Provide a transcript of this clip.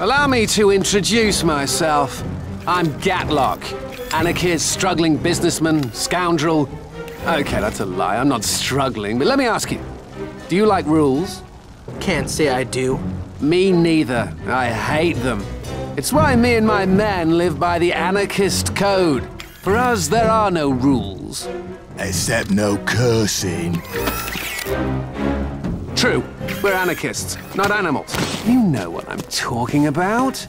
Allow me to introduce myself. I'm Gatlocke, anarchist, struggling businessman, scoundrel. Okay, that's a lie. I'm not struggling, but let me ask you do you like rules? Can't say I do. Me neither. I hate them. It's why me and my men live by the anarchist code. For us, there are no rules. Except no cursing. True. We're anarchists, not animals. You know what I'm talking about.